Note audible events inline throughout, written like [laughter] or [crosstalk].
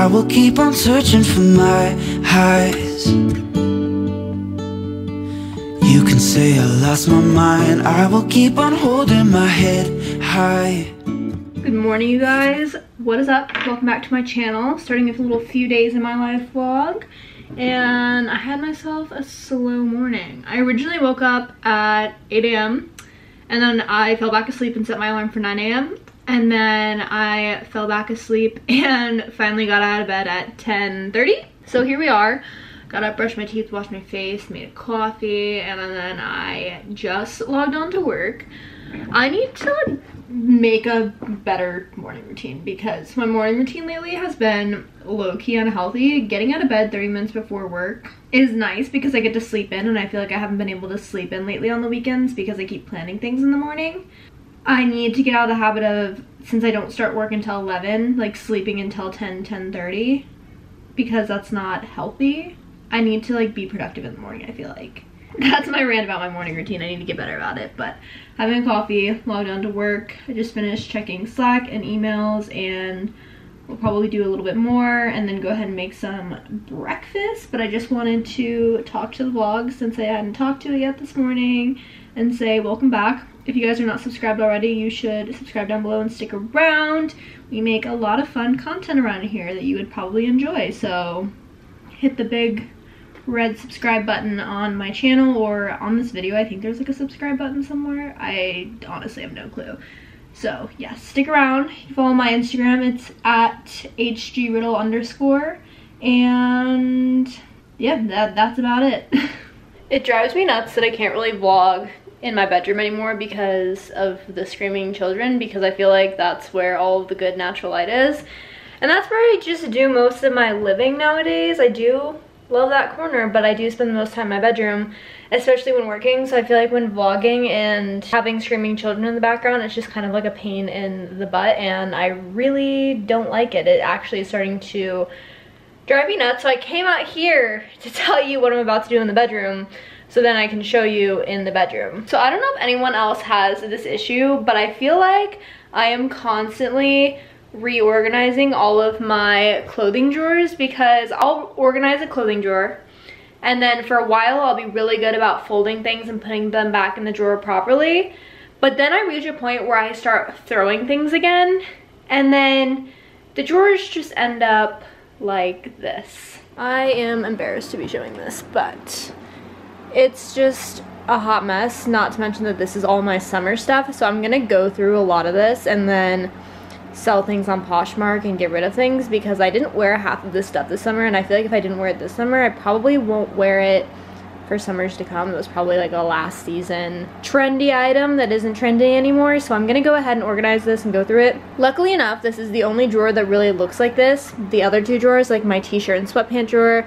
I will keep on searching for my highs. You can say I lost my mind, I will keep on holding my head high. Good morning, you guys. What is up? Welcome back to my channel. Starting with a little few days in my life vlog. And I had myself a slow morning. I originally woke up at 8 a.m. and then I fell back asleep and set my alarm for 9 a.m. And then I fell back asleep [laughs] and finally got out of bed at 10.30. So here we are. Got up, brushed my teeth, washed my face, made a coffee, and then I just logged on to work. I need to make a better morning routine because my morning routine lately has been low-key unhealthy. Getting out of bed 30 minutes before work is nice because I get to sleep in and I feel like I haven't been able to sleep in lately on the weekends because I keep planning things in the morning. I need to get out of the habit of, since I don't start work until 11, like sleeping until 10, 10.30 because that's not healthy. I need to like be productive in the morning, I feel like. [laughs] That's my rant about my morning routine. I need to get better about it. But having coffee, logged on to work. I just finished checking Slack and emails and we'll probably do a little bit more and then go ahead and make some breakfast. But I just wanted to talk to the vlog since I hadn't talked to it yet this morning and say welcome back. If you guys are not subscribed already, you should subscribe down below and stick around. We make a lot of fun content around here that you would probably enjoy. So hit the big red subscribe button on my channel or on this video. I think there's like a subscribe button somewhere. I honestly have no clue. So yeah, stick around. Follow my Instagram. It's at hgriddle underscore. And yeah, that, that's about it. [laughs] it drives me nuts that I can't really vlog in my bedroom anymore because of the screaming children because I feel like that's where all the good natural light is. And that's where I just do most of my living nowadays. I do love that corner, but I do spend the most time in my bedroom, especially when working. So I feel like when vlogging and having screaming children in the background, it's just kind of like a pain in the butt and I really don't like it. It actually is starting to drive me nuts. So I came out here to [laughs] tell you what I'm about to do in the bedroom so then I can show you in the bedroom. So I don't know if anyone else has this issue, but I feel like I am constantly reorganizing all of my clothing drawers because I'll organize a clothing drawer and then for a while I'll be really good about folding things and putting them back in the drawer properly. But then I reach a point where I start throwing things again and then the drawers just end up like this. I am embarrassed to be showing this, but it's just a hot mess, not to mention that this is all my summer stuff. So I'm gonna go through a lot of this and then sell things on Poshmark and get rid of things because I didn't wear half of this stuff this summer and I feel like if I didn't wear it this summer, I probably won't wear it for summers to come. It was probably like a last season trendy item that isn't trendy anymore. So I'm gonna go ahead and organize this and go through it. Luckily enough, this is the only drawer that really looks like this. The other two drawers, like my t-shirt and sweatpant drawer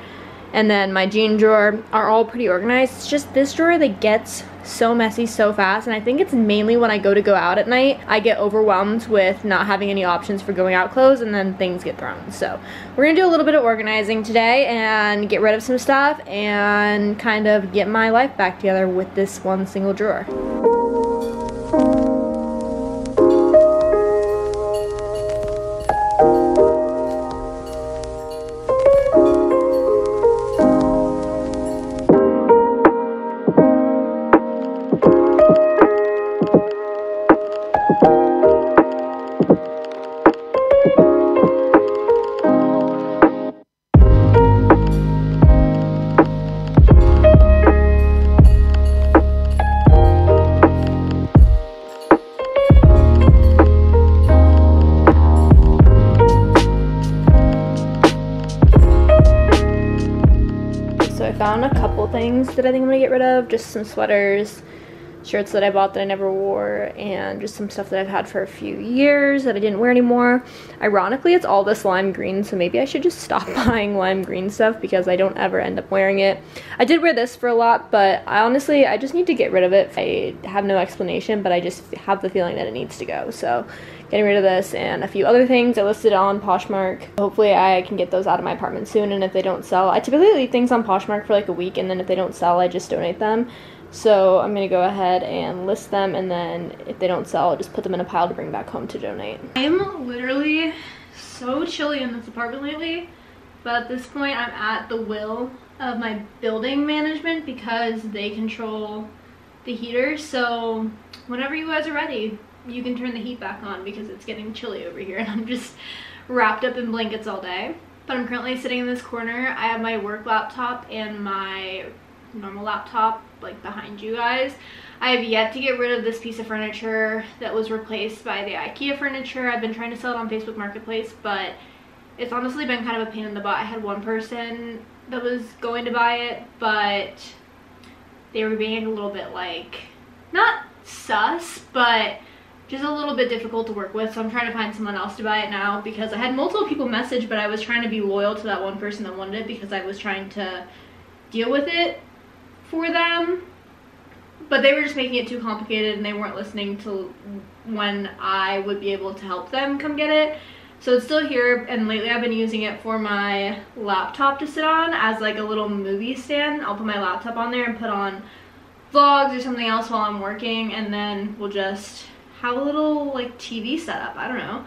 and then my jean drawer are all pretty organized. It's just this drawer that gets so messy so fast and I think it's mainly when I go to go out at night I get overwhelmed with not having any options for going out clothes and then things get thrown so we're gonna do a little bit of organizing today and get rid of some stuff and kind of get my life back together with this one single drawer. That I think I'm gonna get rid of. Just some sweaters, shirts that I bought that I never wore, and just some stuff that I've had for a few years that I didn't wear anymore. Ironically, it's all this lime green, so maybe I should just [laughs] stop buying lime green stuff because I don't ever end up wearing it. I did wear this for a lot, but I honestly, I just need to get rid of it. I have no explanation, but I just have the feeling that it needs to go. So getting rid of this and a few other things I listed on Poshmark. Hopefully I can get those out of my apartment soon and if they don't sell, I typically leave things on Poshmark for like a week and then if they don't sell, I just donate them. So I'm going to go ahead and list them and then if they don't sell, I'll just put them in a pile to bring back home to donate. I'm literally so chilly in this apartment lately, but at this point I'm at the will of my building management because they control the heater. So whenever you guys are ready, you can turn the heat back on because it's getting chilly over here and [laughs] I'm just wrapped up in blankets all day. But I'm currently sitting in this corner. I have my work laptop and my normal laptop like behind you guys. I have yet to get rid of this piece of furniture that was replaced by the Ikea furniture. I've been trying to sell it on Facebook Marketplace, but it's honestly been kind of a pain in the butt. I had one person that was going to buy it, but they were being a little bit like, not sus, but just a little bit difficult to work with so I'm trying to find someone else to buy it now because I had multiple people message but I was trying to be loyal to that one person that wanted it because I was trying to deal with it for them but they were just making it too complicated and they weren't listening to when I would be able to help them come get it so it's still here and lately I've been using it for my laptop to sit on as like a little movie stand I'll put my laptop on there and put on vlogs or something else while I'm working and then we'll just have a little like TV setup. I don't know.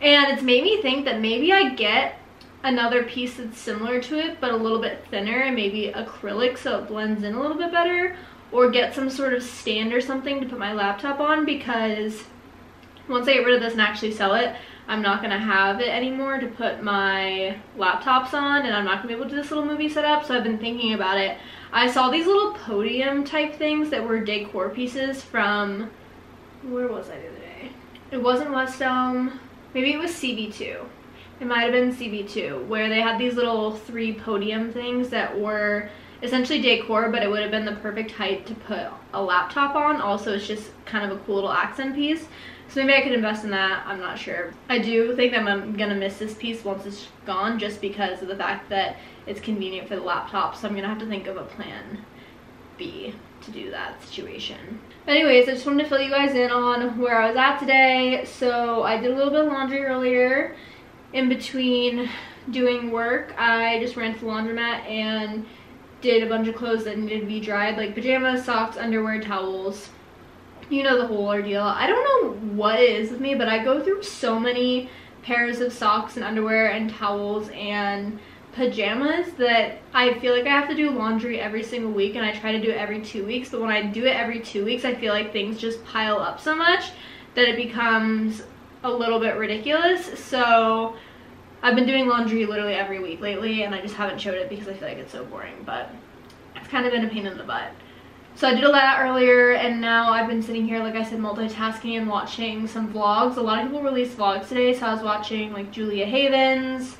And it's made me think that maybe I get another piece that's similar to it but a little bit thinner and maybe acrylic so it blends in a little bit better or get some sort of stand or something to put my laptop on because once I get rid of this and actually sell it I'm not going to have it anymore to put my laptops on and I'm not going to be able to do this little movie setup so I've been thinking about it. I saw these little podium type things that were decor pieces from where was I the other day? It wasn't West Elm. Maybe it was CB2. It might have been CB2, where they had these little three podium things that were essentially decor, but it would have been the perfect height to put a laptop on. Also, it's just kind of a cool little accent piece. So maybe I could invest in that. I'm not sure. I do think that I'm to miss this piece once it's gone just because of the fact that it's convenient for the laptop. So I'm to have to think of a plan B to do that situation. Anyways, I just wanted to fill you guys in on where I was at today. So I did a little bit of laundry earlier in between doing work. I just ran to the laundromat and did a bunch of clothes that needed to be dried, like pajamas, socks, underwear, towels. You know the whole ordeal. I don't know what it is with me, but I go through so many pairs of socks and underwear and towels and pajamas that I feel like I have to do laundry every single week and I try to do it every two weeks but when I do it every two weeks I feel like things just pile up so much that it becomes a little bit ridiculous so I've been doing laundry literally every week lately and I just haven't showed it because I feel like it's so boring but it's kind of been a pain in the butt. So I did all that earlier and now I've been sitting here, like I said, multitasking and watching some vlogs. A lot of people released vlogs today, so I was watching like Julia Havens,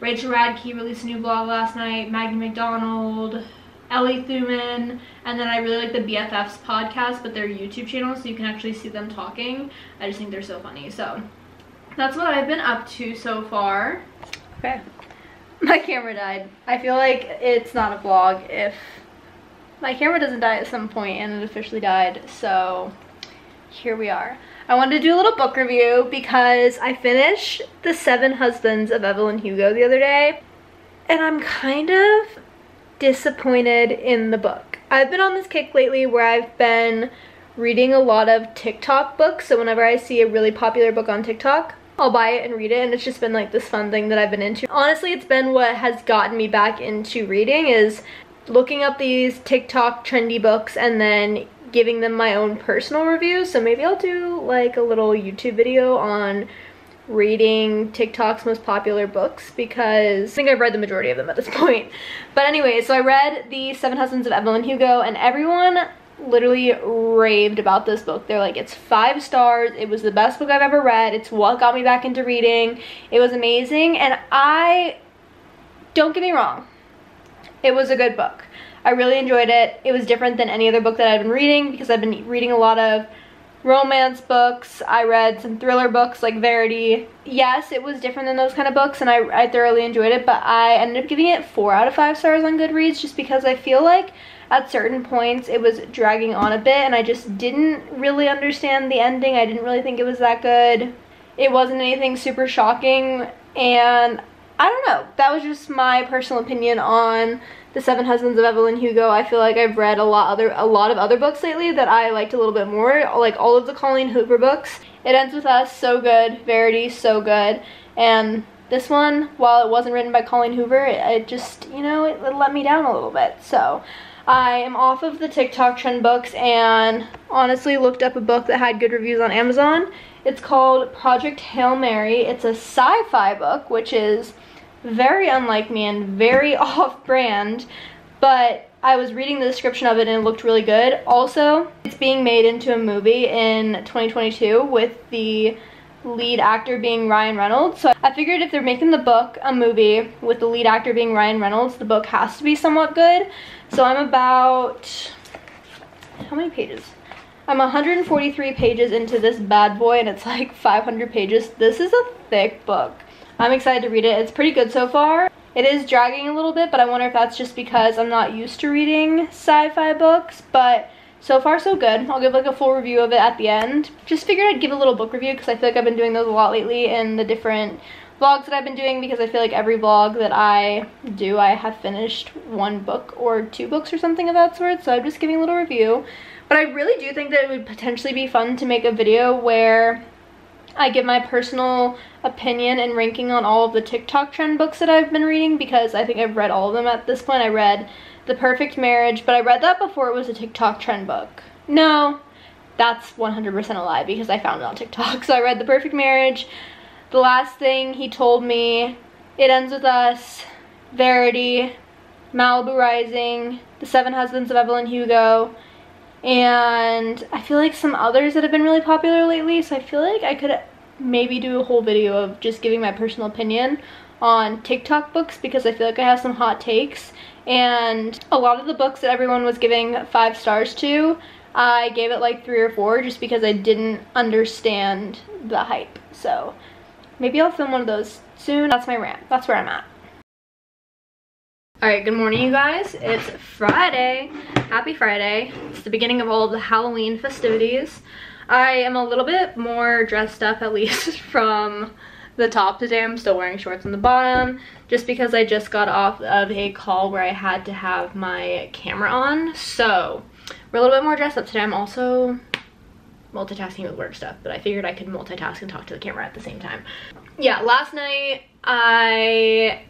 Rachel Radke released a new vlog last night, Maggie McDonald, Ellie Thumann, and then I really like the BFFs podcast, but their YouTube channel, so you can actually see them talking. I just think they're so funny. So that's what I've been up to so far. Okay. my camera died. I feel like it's not a vlog if my camera doesn't die at some point and it officially died. So here we are. I wanted to do a little book review because I finished The Seven Husbands of Evelyn Hugo the other day and I'm kind of disappointed in the book. I've been on this kick lately where I've been reading a lot of TikTok books. So whenever I see a really popular book on TikTok, I'll buy it and read it and it's just been like this fun thing that I've been into. Honestly, it's been what has gotten me back into reading is looking up these TikTok trendy books and then giving them my own personal reviews. So maybe I'll do like a little YouTube video on reading TikTok's most popular books because I think I've read the majority of them at this [laughs] point. But anyway, so I read The Seven Husbands of Evelyn Hugo and everyone literally raved about this book. They're like, it's five stars. It was the best book I've ever read. It's what got me back into reading. It was amazing. And I, don't get me wrong, it was a good book. I really enjoyed it. It was different than any other book that I've been reading because I've been reading a lot of romance books. I read some thriller books like Verity. Yes, it was different than those kind of books and I, I thoroughly enjoyed it, but I ended up giving it four out of five stars on Goodreads just because I feel like at certain points it was dragging on a bit and I just didn't really understand the ending. I didn't really think it was that good. It wasn't anything super shocking and I don't know. That was just my personal opinion on The Seven Husbands of Evelyn Hugo. I feel like I've read a lot other a lot of other books lately that I liked a little bit more, like all of the Colleen Hoover books. It Ends With Us, so good. Verity, so good. And this one, while it wasn't written by Colleen Hoover, it, it just, you know, it, it let me down a little bit. So I am off of the TikTok trend books and honestly looked up a book that had good reviews on Amazon. It's called Project Hail Mary. It's a sci-fi book, which is very unlike me and very [laughs] off-brand, but I was reading the description of it and it looked really good. Also, it's being made into a movie in 2022 with the lead actor being Ryan Reynolds. So I figured if they're making the book a movie with the lead actor being Ryan Reynolds, the book has to be somewhat good. So I'm about, how many pages? I'm 143 pages into this bad boy and it's like [laughs] 500 pages. This is a thick book. I'm excited to read it. It's pretty good so far. It is dragging a little bit, but I wonder if that's just because I'm not used to reading sci-fi books, but so far so good. I'll give like a full review of it at the end. Just figured I'd give a little book review because I feel like I've been doing those a lot lately in the different vlogs that I've been doing because I feel like every vlog that I do, I have finished one book or two books or something of that sort. So I'm just giving a little review. But I really do think that it would potentially be fun to make a video where I give my personal opinion and ranking on all of the TikTok trend books that I've been reading because I think I've read all of them at this point. I read The Perfect Marriage, but I read that before it was a TikTok trend book. No, that's 100% a lie because I found it on TikTok. [laughs] So I read The Perfect Marriage, The Last Thing He Told Me, It Ends With Us, Verity, Malibu Rising, The Seven Husbands of Evelyn Hugo, and I feel like some others that have been really popular lately so I feel like I could maybe do a whole video of just giving my personal opinion on TikTok books because I feel like I have some hot takes and a lot of the books that everyone was giving five stars to I gave it like three or four just because I didn't understand the hype so maybe I'll film one of those soon that's my rant that's where I'm at Alright, good morning you guys. It's Friday. Happy Friday. It's the beginning of all the Halloween festivities. I am a little bit more dressed up at least [laughs] from the top today. I'm still wearing shorts on the bottom just because I just got off of a call where I had to have my camera on. So we're a little bit more dressed up today. I'm also multitasking with work stuff, but I figured I could multitask and talk to the camera at the same time. Yeah, last night I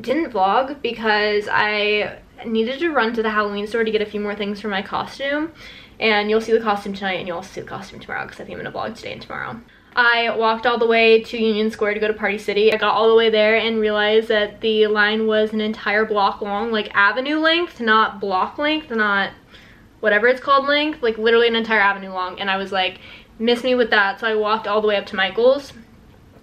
didn't vlog because I needed to run to the Halloween store to get a few more things for my costume. And you'll see the costume tonight and you'll see the costume tomorrow because I think I'm gonna vlog today and tomorrow. I walked all the way to Union Square to go to Party City. I got all the way there and realized that the line was an entire block long, like avenue length, not block length, not whatever it's called length, like literally an entire avenue long. And I was like, miss me with that. So I walked all the way up to Michael's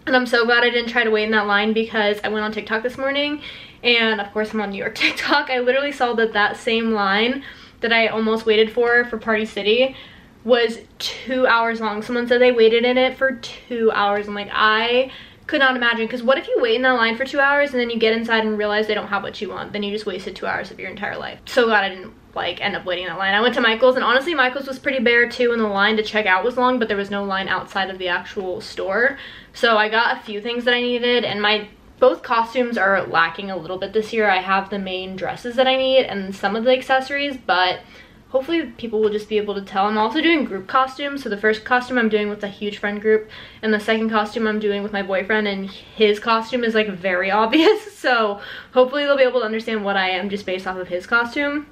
and I'm so glad I didn't try to wait in that line because I went on TikTok this morning and of course I'm on New York [laughs] TikTok. I literally saw that that same line that I almost waited for for Party City was two hours long. Someone said they waited in it for two hours. I'm like, I could not imagine. Because what if you wait in that line for two hours and then you get inside and realize they don't have what you want? Then you just wasted two hours of your entire life. So glad i didn't like end up waiting in that line. I went to michael's and honestly michael's was pretty bare too and the line to check out was long but there was no line outside of the actual store. So i got a few things that i needed and my both costumes are lacking a little bit this year i have the main dresses that i need and some of the accessories but hopefully people will just be able to tell. I'm also doing group costumes. So the first costume I'm doing with a huge friend group and the second costume I'm doing with my boyfriend and his costume is like very [laughs] obvious. So hopefully they'll be able to understand what I am just based off of his costume.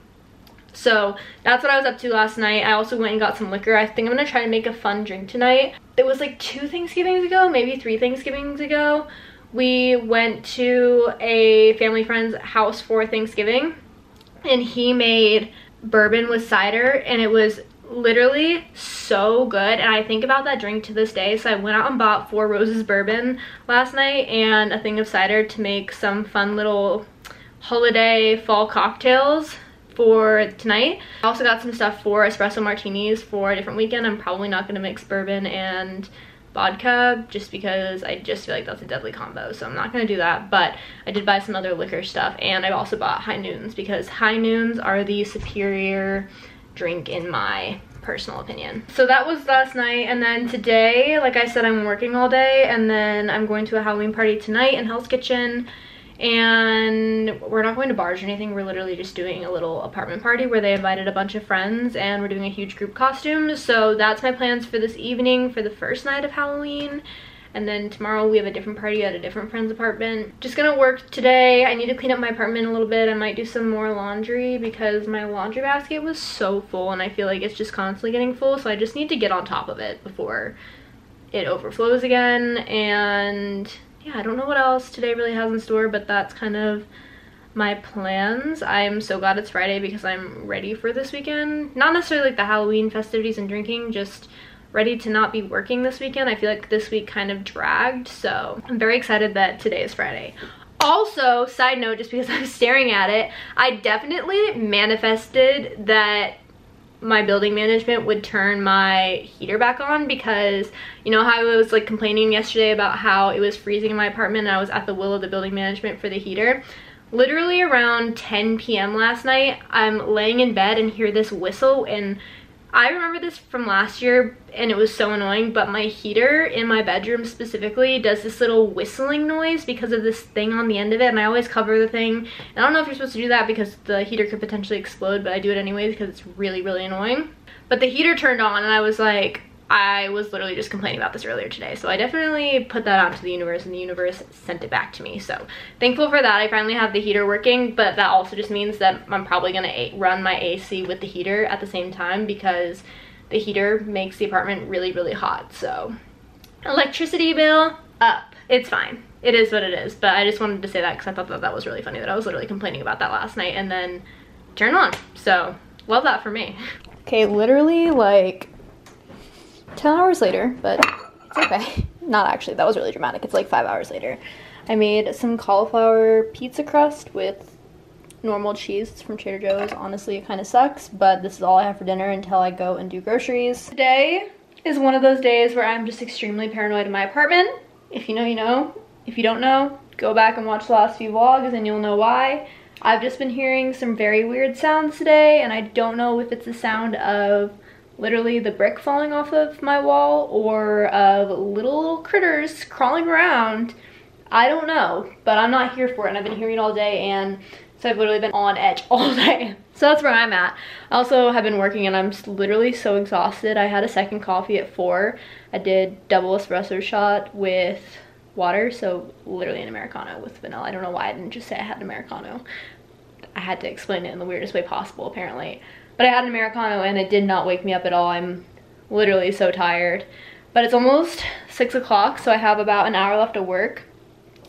So that's what I was up to last night. I also went and got some liquor. I think I'm gonna try to make a fun drink tonight. It was like two Thanksgivings ago, maybe three Thanksgivings ago. We went to a family friend's house for Thanksgiving and he made bourbon with cider and it was literally so good and I think about that drink to this day so I went out and bought Four Roses bourbon last night and a thing of cider to make some fun little holiday fall cocktails for tonight. I also got some stuff for espresso martinis for a different weekend. I'm probably not going to mix bourbon and vodka just because I just feel like that's a deadly combo so I'm not gonna do that but I did buy some other liquor stuff and I also bought high noons because high noons are the superior drink in my personal opinion. So that was last night and then today like I said I'm working all day and then I'm going to a Halloween party tonight in Hell's Kitchen and we're not going to bars or anything. We're literally just doing a little apartment party where they invited a bunch of friends and we're doing a huge group costume. So that's my plans for this evening for the first night of halloween. And then tomorrow we have a different party at a different friend's apartment. Just gonna work today. I need to clean up my apartment a little bit. I might do some more laundry because my laundry basket was so full and i feel like it's just constantly getting full. So i just need to get on top of it before it overflows again. And yeah, I don't know what else today really has in store, but that's kind of my plans. I'm so glad it's Friday because I'm ready for this weekend. Not necessarily like the Halloween festivities and drinking, just ready to not be working this weekend. I feel like this week kind of dragged, so I'm very excited that today is Friday. Also, side note, just because [laughs] I'm staring at it, I definitely manifested that my building management would turn my heater back on because you know how I was like complaining yesterday about how it was freezing in my apartment and I was at the will of the building management for the heater. Literally around 10 p.m. last night, I'm laying in bed and hear this whistle and I remember this from last year and it was so annoying, but my heater in my bedroom specifically does this little whistling noise because of this thing on the end of it and I always cover the thing. And I don't know if you're supposed to do that because the heater could potentially explode, but I do it anyways because it's really, really annoying. But the heater turned on and I was like, I was literally just complaining about this earlier today. So I definitely put that out to the universe and the universe sent it back to me. So thankful for that. I finally have the heater working, but that also just means that I'm probably gonna run my AC with the heater at the same time because the heater makes the apartment really, really hot. So electricity bill up. It's fine. It is what it is. But I just wanted to say that because I thought that that was really funny that I was literally complaining about that last night and then turn on. So love that for me. Okay, literally like 10 hours later, but it's okay. [laughs] Not actually, that was really dramatic. It's like five hours later. I made some cauliflower pizza crust with normal cheese it's from Trader Joe's. Honestly, it kind of sucks, but this is all I have for dinner until I go and do groceries. Today is one of those days where I'm just extremely paranoid in my apartment. If you know, you know. If you don't know, go back and watch the last few vlogs and you'll know why. I've just been hearing some very weird sounds today and I don't know if it's the sound of literally the brick falling off of my wall or of little, little critters crawling around. I don't know, but I'm not here for it and I've been hearing all day and so I've literally been on edge [laughs] all day. So that's where I'm at. I also have been working and I'm literally so exhausted. I had a second coffee at 4. I did double espresso shot with water, so literally an Americano with vanilla. I don't know why I didn't just say I had an Americano. I had to explain it in the weirdest way possible apparently. But I had an Americano and it did not wake me up at all. I'm literally so tired. But it's almost 6 o'clock, so I have about an hour left of work.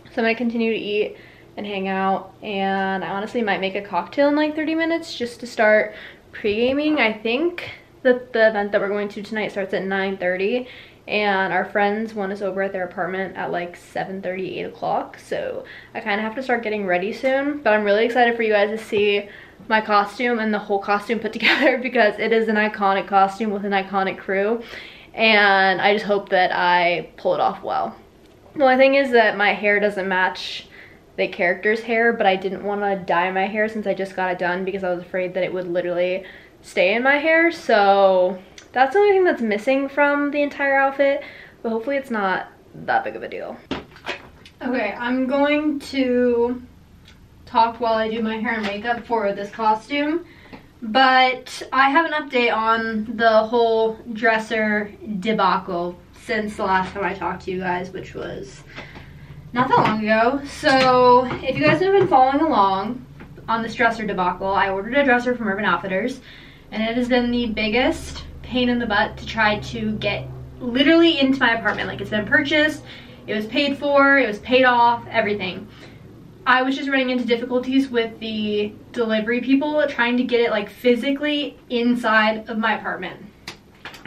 So I'm going to continue to eat and hang out. And I honestly might make a cocktail in like 30 minutes just to start pre-gaming. I think that the event that we're going to tonight starts at 9.30 and our friends want us over at their apartment at like 7.30, 8 o'clock. So I kind of have to start getting ready soon. But I'm really excited for you guys to see my costume and the whole costume put [laughs] together because it is an iconic costume with an iconic crew and I just hope that I pull it off well. The only thing is that my hair doesn't match the character's hair, but I didn't want to dye my hair since I just got it done because I was afraid that it would literally stay in my hair. So that's the only thing that's missing from the entire outfit, but hopefully it's not that big of a deal. Okay, I'm going to talk while I do my hair and makeup for this costume. But I have an update on the whole dresser debacle since the last time I talked to you guys, which was not that long ago. So if you guys have been following along on this dresser debacle, I ordered a dresser from Urban Outfitters and it has been the biggest pain in the butt to try to get literally into my apartment. Like it's been purchased, it was paid for, it was paid off, everything. I was just running into difficulties with the delivery people trying to get it like physically inside of my apartment.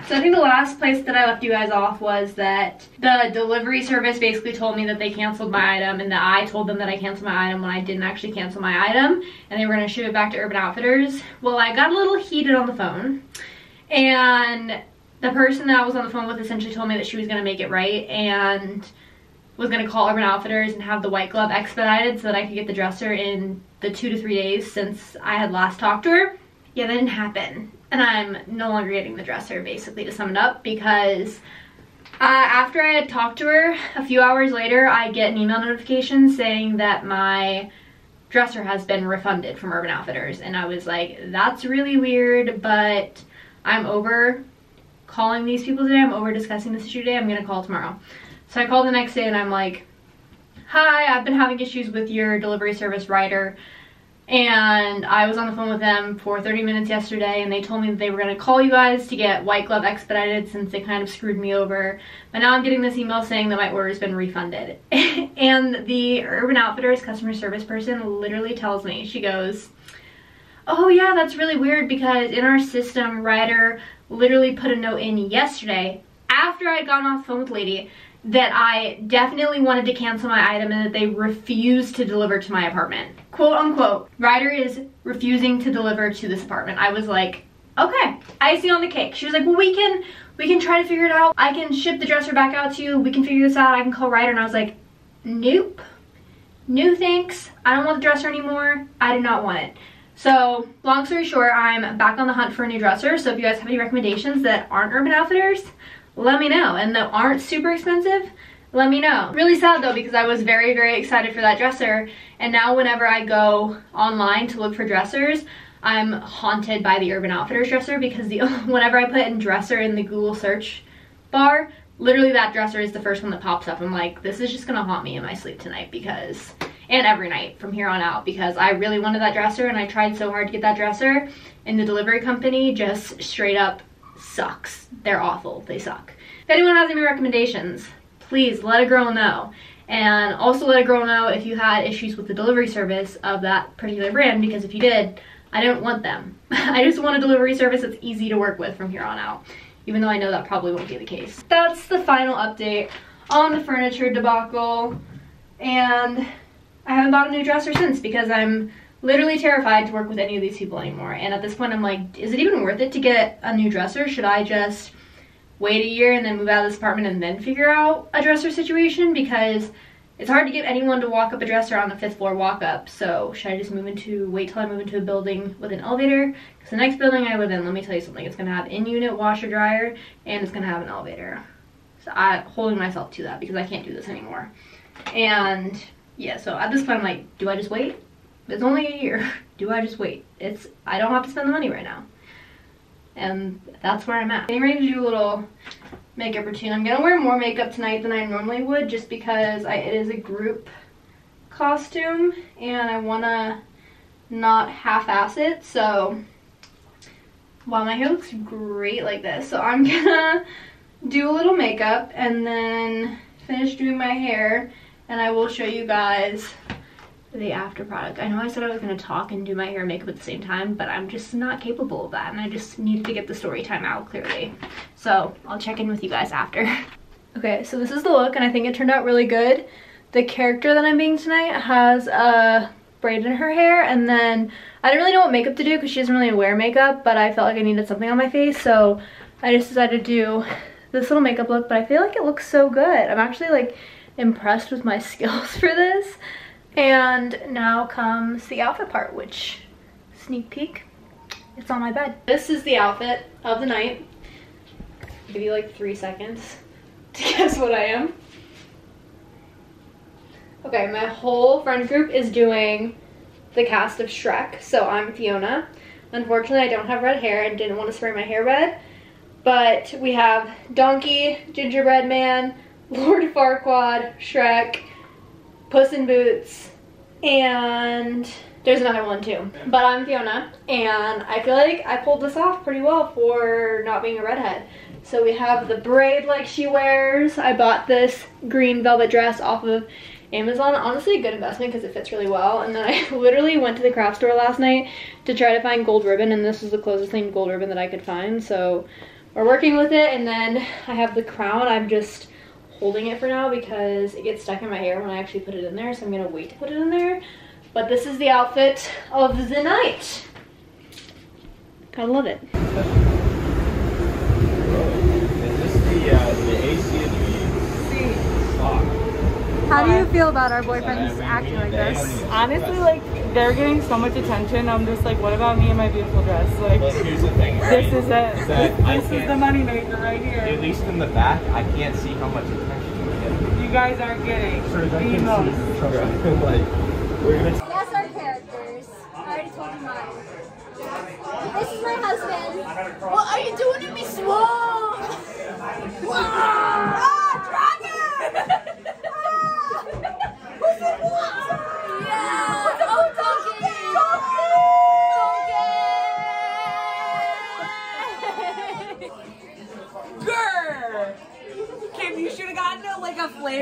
So I think the last place that I left you guys off was that the delivery service basically told me that they canceled my item and that I told them that I canceled my item when I didn't actually cancel my item and they were to ship it back to Urban Outfitters. Well, I got a little heated on the phone and the person that I was on the phone with essentially told me that she was going to make it right and was to call Urban Outfitters and have the white glove expedited so that I could get the dresser in the two to three days since I had last talked to her. Yeah, that didn't happen. And I'm no longer getting the dresser, basically, to sum it up, because uh, after I had talked to her, a few hours later, I get an email notification saying that my dresser has been refunded from Urban Outfitters. And I was like, that's really weird, but I'm over calling these people today. I'm over discussing this issue today. I'm to call tomorrow. So I called the next day and I'm like, hi, I've been having issues with your delivery service Ryder. And I was on the phone with them for 30 minutes yesterday and they told me that they were going to call you guys to get white glove expedited since they kind of screwed me over. But now I'm getting this email saying that my order has been refunded. [laughs] and the Urban Outfitters customer service person literally tells me, she goes, oh yeah, that's really weird because in our system, Ryder literally put a note in yesterday after I'd gone off the phone with lady that I definitely wanted to cancel my item and that they refused to deliver to my apartment. Quote unquote, Ryder is refusing to deliver to this apartment. I was like, okay, icing on the cake. She was like, well, we can, we can try to figure it out. I can ship the dresser back out to you. We can figure this out. I can call Ryder. And I was like, nope, no thanks. I don't want the dresser anymore. I do not want it. So long story short, I'm back on the hunt for a new dresser. So if you guys have any recommendations that aren't Urban Outfitters, let me know. And that aren't super expensive, let me know. Really sad though because I was very, very excited for that dresser. And now whenever I go online to look for dressers, I'm haunted by the Urban Outfitters dresser because the [laughs] whenever I put in dresser in the Google search bar, literally that dresser is the first one that pops up. I'm like, this is just gonna haunt me in my sleep tonight because, and every night from here on out because I really wanted that dresser and I tried so hard to get that dresser and the delivery company just straight up sucks. They're awful. They suck. If anyone has any recommendations, please let a girl know. And also let a girl know if you had issues with the delivery service of that particular brand because if you did, I don't want them. [laughs] I just want a delivery service that's easy to work with from here on out, even though I know that probably won't be the case. That's the final update on the furniture debacle. And I haven't bought a new dresser since because I'm literally terrified to work with any of these people anymore. And at this point, I'm like, is it even worth it to get a new dresser? Should I just wait a year and then move out of this apartment and then figure out a dresser situation? Because it's hard to get anyone to walk up a dresser on a fifth floor walk up. So should I just move into, wait till I move into a building with an elevator? Because the next building I live in, let me tell you something, it's going to have in-unit washer dryer and it's going to have an elevator. So I'm holding myself to that because I can't do this anymore. And yeah, so at this point I'm like, do I just wait? It's only a year. [laughs] Do I just wait? It's I don't have to spend the money right now. And that's where I'm at. Getting ready to do a little makeup routine. I'm gonna wear more makeup tonight than I normally would just because I, it is a group costume and I wanna not half-ass it. So wow, my hair looks great like this. So I'm [laughs] gonna do a little makeup and then finish doing my hair and I will show you guys the after product. I know I said I was going to talk and do my hair and makeup at the same time, but I'm just not capable of that, and I just needed to get the story time out clearly. So I'll check in with you guys after. [laughs] okay, so this is the look, and I think it turned out really good. The character that I'm being tonight has a braid in her hair, and then I didn't really know what makeup to do because she doesn't really wear makeup, but I felt like I needed something on my face, so I just decided to do [laughs] this little makeup look, but I feel like it looks so good. I'm actually like impressed with my [laughs] skills for this. And now comes the outfit part, which sneak peek, it's on my bed. This is the outfit of the night. I'll give you like three seconds to [laughs] guess what I am. Okay, my whole friend group is doing the cast of Shrek, so I'm Fiona. Unfortunately, I don't have red hair and didn't want to spray my hair red, but we have Donkey, Gingerbread Man, Lord Farquaad, Shrek, Puss in Boots, and there's another one too. But I'm Fiona, and I feel like I pulled this off pretty well for not being a redhead. So we have the braid like she wears. I bought this green velvet dress off of Amazon. Honestly, a good investment because it fits really well. And then I [laughs] literally went to the craft store last night to try to find gold ribbon and this was the closest thing to gold ribbon that I could find. So we're working with it and then I have the crown. I'm just holding it for now because it gets stuck in my hair when I actually put it in there. So I'm gonna wait to put it in there. But this is the outfit of the night. Gotta love it. How do you feel about our boyfriends acting like this? Honestly, like they're getting so much attention. I'm just like, what about me and my beautiful dress? Like, Well, here's the thing. this is it. That I This is the moneymaker right here. At least in the back, I can't see how much attention we get. You guys aren't getting Sure, the most. [laughs] like, we're gonna. That's our characters. I already told you mine. This is my husband. What are you doing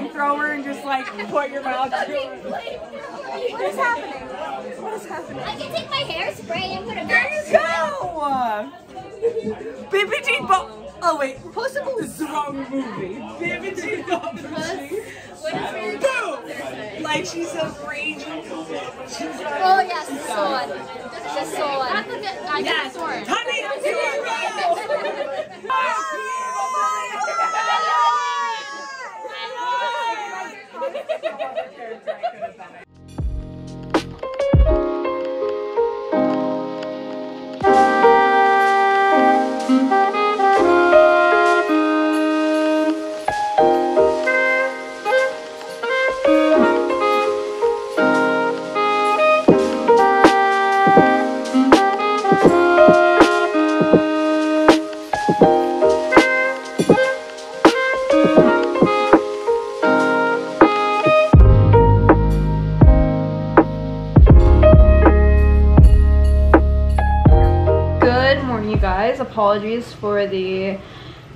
flamethrower and just like put your mouth to it. What is happening? What is happening? I can take my hairspray and put a There you go! BBG Bo- Oh wait, possible is the wrong movie. BBG Bob Boom! Like she's a raging. Oh yes, the sword. The sword. Not the, I Yes, the sword. honey, you are [laughs] right. Good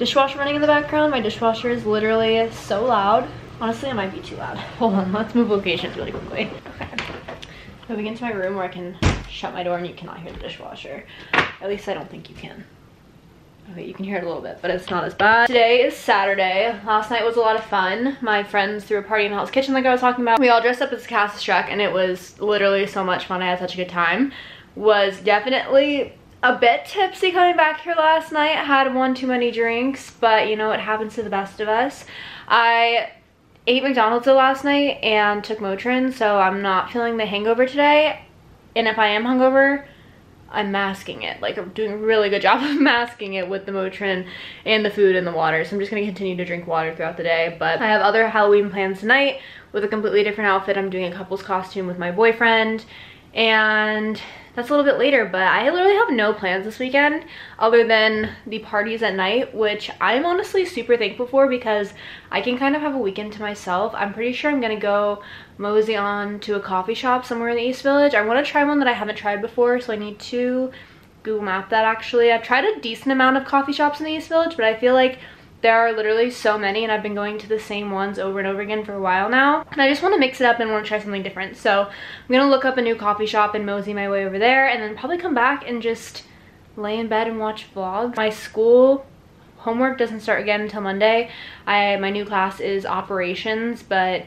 dishwasher running in the background. My dishwasher is literally so loud. Honestly, it might be too loud. [laughs] Hold on, let's move locations really quickly. Okay. Moving into my room where I can shut my door and you cannot hear the dishwasher. At least I don't think you can. Okay, you can hear it a little bit, but it's not as bad. Today is Saturday. Last night was a lot of fun. My friends threw a party in Hell's Kitchen like I was talking about. We all dressed up as Cast of Shrek and it was literally so much fun. I had such a good time. Was definitely a bit tipsy coming back here last night. Had one too many drinks, but you know, it happens to the best of us. I ate McDonald's last night and took Motrin, so I'm not feeling the hangover today. And if I am hungover, I'm masking it. Like I'm doing a really good [laughs] job of masking it with the Motrin and the food and the water. So I'm just gonna continue to drink water throughout the day. But I have other Halloween plans tonight with a completely different outfit. I'm doing a couple's costume with my boyfriend and that's a little bit later, but I literally have no plans this weekend other than the parties at night, which I'm honestly super thankful for because I can kind of have a weekend to myself. I'm pretty sure I'm gonna go mosey on to a coffee shop somewhere in the East Village. I wanna try one that I haven't tried before, so I need to Google map that actually. I've tried a decent amount of coffee shops in the East Village, but I feel like there are literally so many and I've been going to the same ones over and over again for a while now. And I just want to mix it up and want to try something different. So I'm going to look up a new coffee shop and mosey my way over there and then probably come back and just lay in bed and watch vlogs. My school homework doesn't start again until Monday. I My new class is operations, but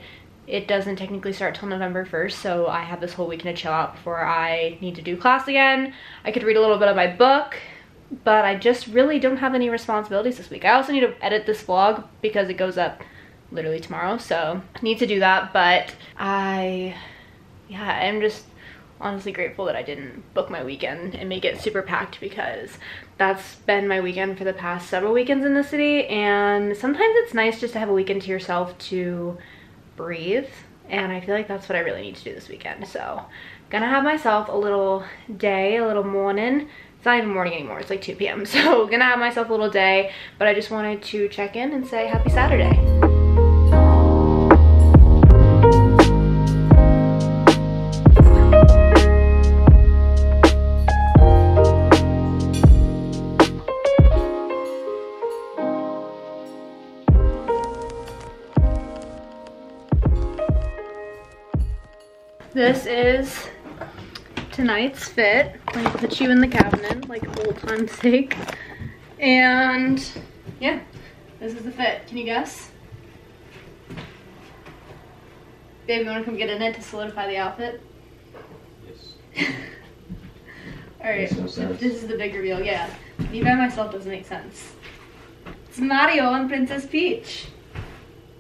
it doesn't technically start till November 1st, so I have this whole weekend to chill out before I need to do class again. I could read a little bit of my book, but I just really don't have any responsibilities this week. I also need to edit this vlog because it goes up literally tomorrow. So I need to do that, but I, yeah, I'm just honestly grateful that I didn't book my weekend and make it super packed because that's been my weekend for the past several weekends in the city and sometimes it's nice just to have a weekend to yourself to breathe and I feel like that's what I really need to do this weekend. So gonna have myself a little day, a little morning. It's not even morning anymore, it's like 2 p.m. [laughs] So gonna have myself a little day, but I just wanted to check in and say happy Saturday. This is tonight's fit. Gonna put you in the cabinet, like old time's sake. And yeah, this is the fit. Can you guess? Babe, you wanna come get in it to solidify the outfit? Yes. [laughs] Alright, sense. this is the big reveal, yeah. Me by myself doesn't make sense. It's Mario and Princess Peach.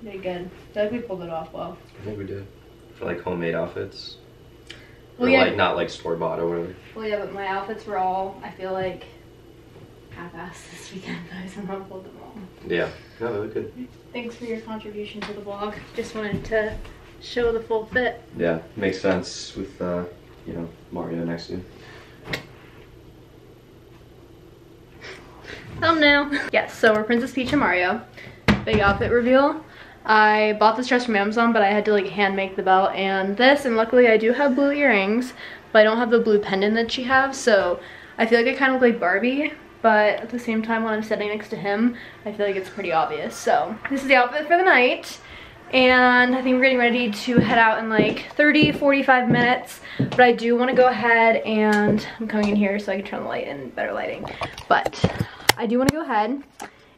Very good. I feel like we pulled it off well. I think we did. For like homemade outfits. Well, or yeah. like not like store bought or whatever. Well, yeah, but my outfits were all, I feel like, half-assed this weekend, but [laughs] I somehow pulled them all. Yeah. No, they look good. Thanks for your contribution to the vlog. Just wanted to show the full fit. Yeah, makes sense with uh, you know, Mario next to you. Thumbnail. [laughs] Yes, so we're Princess Peach and Mario. Big outfit reveal. I bought this dress from Amazon, but I had to like hand make the belt and this, and luckily I do have blue earrings, but I don't have the blue pendant that she has, so I feel like I kind of look like Barbie, but at the same time when I'm sitting next to him, I feel like it's pretty obvious. So this is the outfit for the night. And I think we're getting ready to head out in like 30, 45 minutes. But I do want to go ahead and I'm coming in here so I can turn the light in better lighting. But I do want to go ahead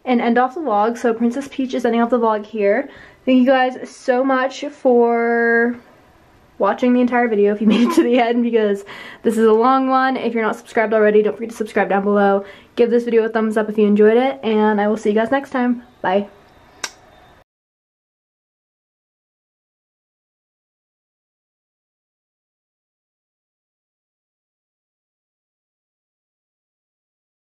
and end off the vlog. So Princess Peach is ending off the vlog here. Thank you guys so much for watching the entire video if you [laughs] made it to the end because this is a long one. If you're not subscribed already, don't forget to subscribe down below. Give this video a thumbs up if you enjoyed it, and I will see you guys next time. Bye.